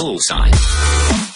Bullseye.